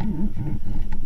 Mm-hmm.